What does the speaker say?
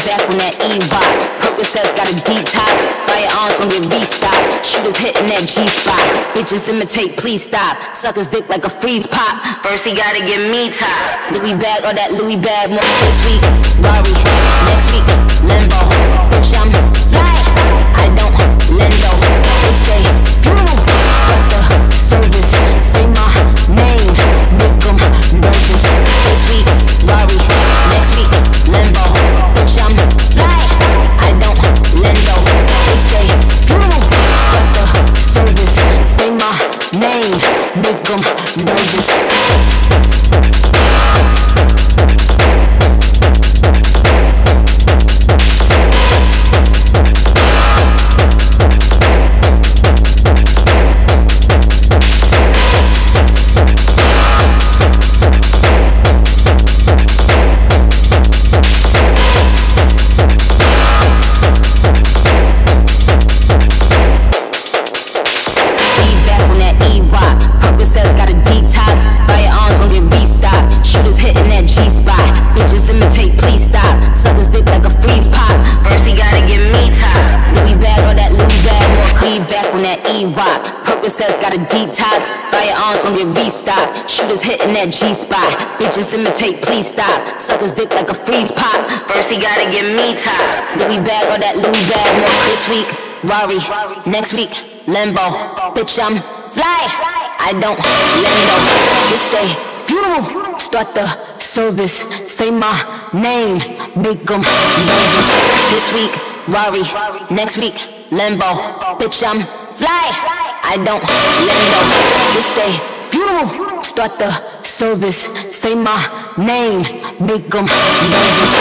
back on that E-Rock. Percocets got a detox. Firearms gon' get restocked. Shooters hitting that G-spot. Bitches imitate, please stop. Suckers dick like a freeze pop. First he gotta get me top. Louis bag or that Louis bag. More this week, Rari. Next week, Limbo. Shama E-Rock. Percocets got a detox. Firearms gon' get restocked. Shooters hitting that G-spot. Bitches imitate, please stop. Suckers dick like a freeze pop. First he gotta get me top. Louis bag or that Louis bag. This week. Rari. Next week. Limbo. Bitch, I'm fly. I don't limbo. This day, funeral. Start the service. Say my name. Make them nervous. This week, Rari. Next week, Limbo. Bitch, I'm fly. I don't let go. This day, funeral. Start the service. Say my name. Make them nervous.